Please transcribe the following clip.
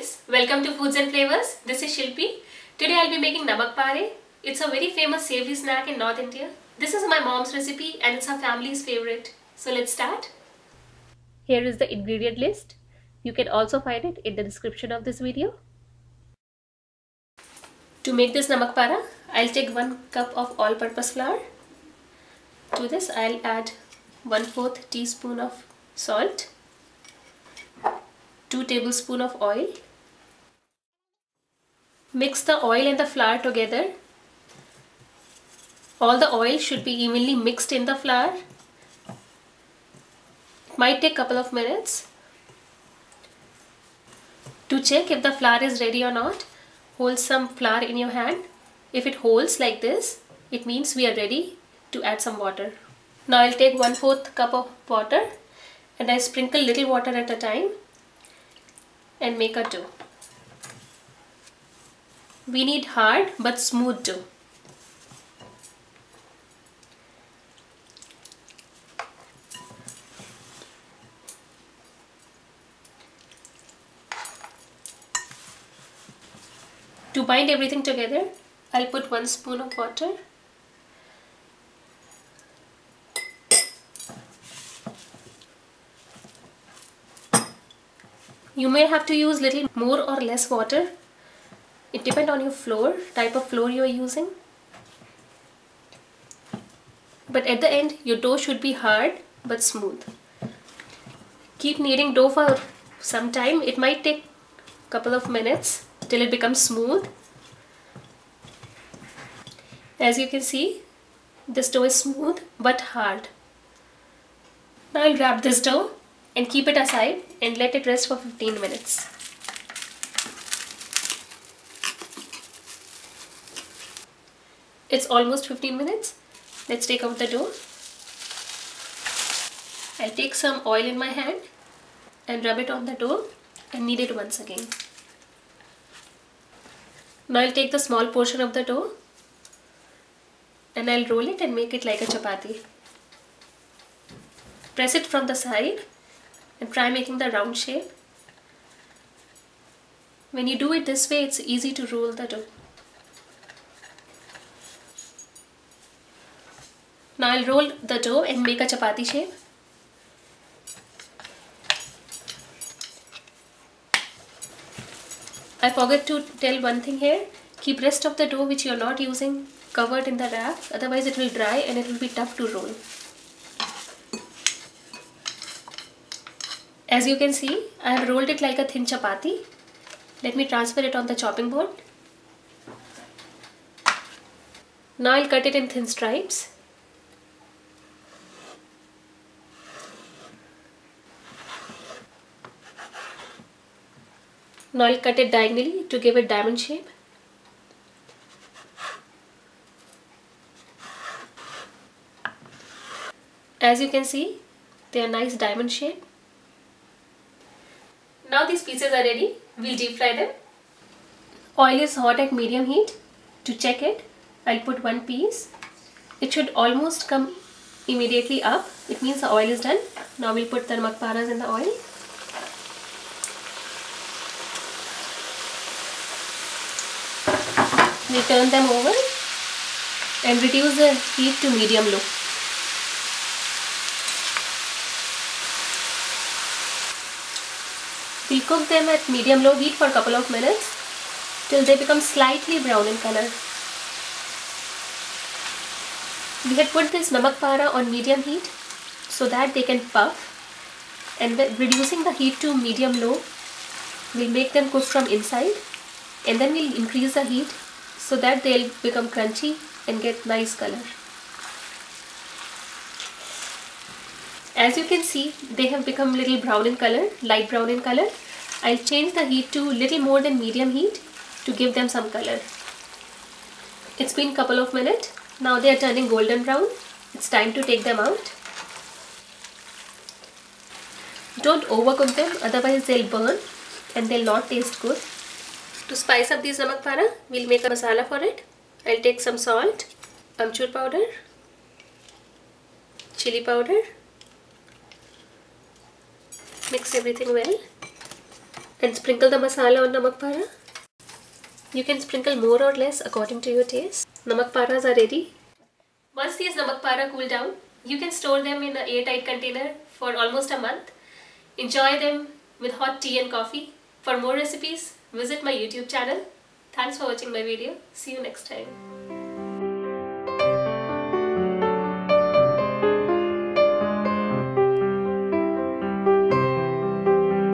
friends, welcome to Foods and Flavors. This is Shilpi. Today I'll be making namak pare. It's a very famous savory snack in North India. This is my mom's recipe and it's her family's favorite. So let's start. Here is the ingredient list. You can also find it in the description of this video. To make this namak para, I'll take 1 cup of all-purpose flour. To this I'll add 1 4th teaspoon of salt 2 tablespoons of oil. Mix the oil and the flour together. All the oil should be evenly mixed in the flour. It might take a couple of minutes. To check if the flour is ready or not, hold some flour in your hand. If it holds like this, it means we are ready to add some water. Now I'll take 1 4th cup of water and I sprinkle little water at a time and make a dough. We need hard but smooth dough. To bind everything together, I'll put one spoon of water You may have to use little more or less water. It depends on your flour, type of flour you are using. But at the end, your dough should be hard but smooth. Keep kneading dough for some time. It might take a couple of minutes till it becomes smooth. As you can see, this dough is smooth but hard. Now I'll wrap this dough and keep it aside and let it rest for 15 minutes. It's almost 15 minutes. Let's take out the dough. I'll take some oil in my hand and rub it on the dough and knead it once again. Now I'll take the small portion of the dough and I'll roll it and make it like a chapati. Press it from the side and try making the round shape. When you do it this way, it's easy to roll the dough. Now I'll roll the dough and make a chapati shape. I forgot to tell one thing here. Keep rest of the dough which you are not using covered in the wrap. Otherwise it will dry and it will be tough to roll. As you can see, I have rolled it like a thin chapati. Let me transfer it on the chopping board. Now I'll cut it in thin stripes. Now I'll cut it diagonally to give it diamond shape. As you can see, they are nice diamond shape. Now these pieces are ready. We'll deep fry them. Oil is hot at medium heat. To check it, I'll put one piece. It should almost come immediately up. It means the oil is done. Now we'll put the namak paras in the oil. We turn them over and reduce the heat to medium low. We'll cook them at medium low heat for a couple of minutes till they become slightly brown in color. We had put this namak para on medium heat so that they can puff and reducing the heat to medium low will make them cook from inside and then we'll increase the heat so that they'll become crunchy and get nice color. As you can see, they have become little brown in color, light brown in color. I'll change the heat to little more than medium heat to give them some color. It's been couple of minutes. Now they are turning golden brown. It's time to take them out. Don't overcook them, otherwise they'll burn and they'll not taste good. To spice up these namak para, we'll make a masala for it. I'll take some salt, amchur powder, chili powder, mix everything well and sprinkle the masala on namak para. You can sprinkle more or less according to your taste. Namak paras are ready. Once these namak para cool down, you can store them in an airtight container for almost a month. Enjoy them with hot tea and coffee. For more recipes, visit my YouTube channel. Thanks for watching my video. See you next time.